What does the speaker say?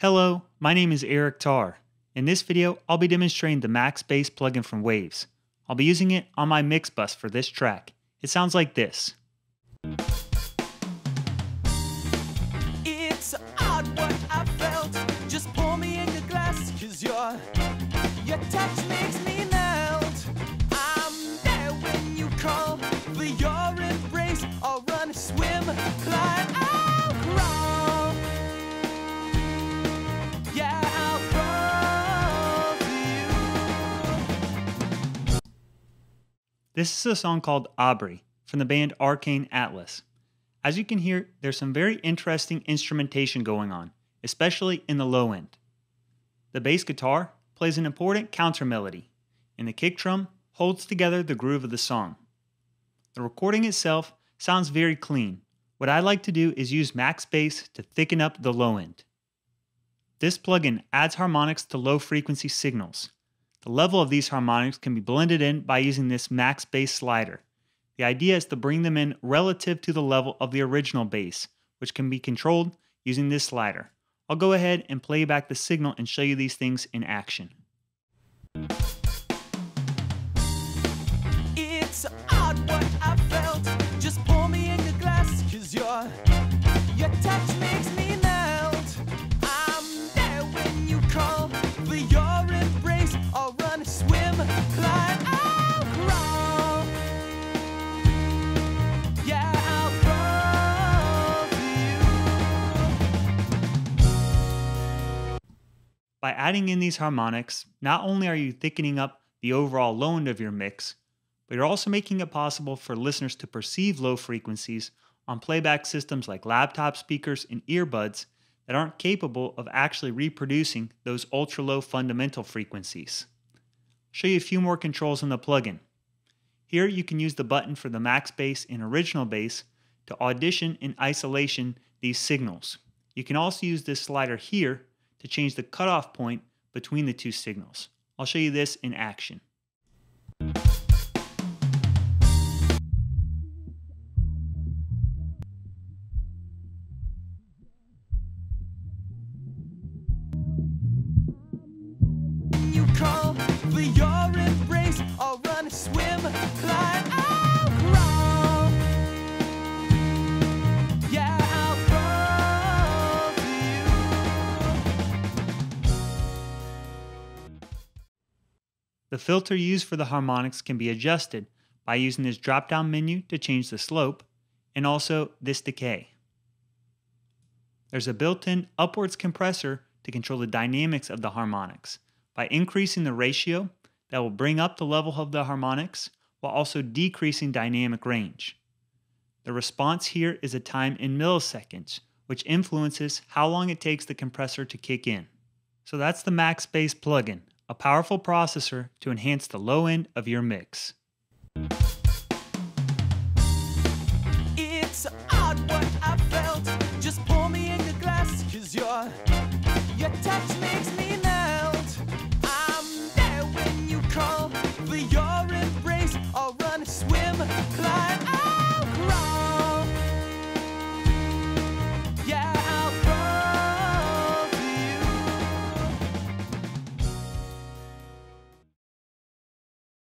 Hello, my name is Eric Tarr. In this video, I'll be demonstrating the MaxxBass plugin from Waves. I'll be using it on my mix bus for this track. It sounds like this. Call your embrace. I'll run, swim, climb, This is a song called Aubrey from the band Arcane Atlas. As you can hear, there's some very interesting instrumentation going on, especially in the low end. The bass guitar plays an important counter melody, and the kick drum holds together the groove of the song. The recording itself sounds very clean. What I like to do is use MaxxBass to thicken up the low end. This plugin adds harmonics to low frequency signals. The level of these harmonics can be blended in by using this MaxxBass slider. The idea is to bring them in relative to the level of the original bass, which can be controlled using this slider. I'll go ahead and play back the signal and show you these things in action. It's odd what I felt. By adding in these harmonics, not only are you thickening up the overall low end of your mix, but you're also making it possible for listeners to perceive low frequencies on playback systems like laptop speakers and earbuds that aren't capable of actually reproducing those ultra low fundamental frequencies. I'll show you a few more controls in the plugin. Here you can use the button for the MaxxBass and original bass to audition in isolation these signals. You can also use this slider here to change the cutoff point between the two signals. I'll show you this in action. call for your embrace. I'll run, swim, climb, The filter used for the harmonics can be adjusted by using this drop down menu to change the slope and also this decay. There's a built in upwards compressor to control the dynamics of the harmonics. By increasing the ratio, that will bring up the level of the harmonics while also decreasing dynamic range. The response here is a time in milliseconds, which influences how long it takes the compressor to kick in. So that's the MaxxBass plugin, a powerful processor to enhance the low end of your mix. Felt, just pour me in glass, cause you're, you're